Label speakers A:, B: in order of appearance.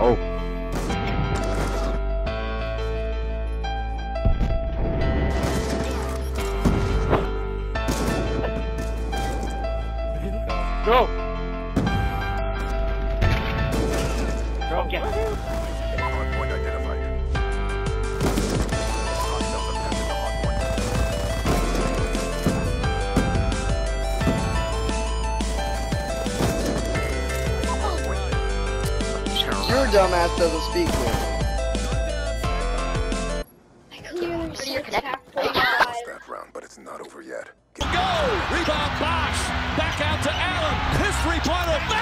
A: Oh.
B: Go! Go, get
C: dumbass doesn't speak with.
D: Clearly such
E: that round, but it's not over yet.
F: Go! Rebound box! Back out to Allen. History point of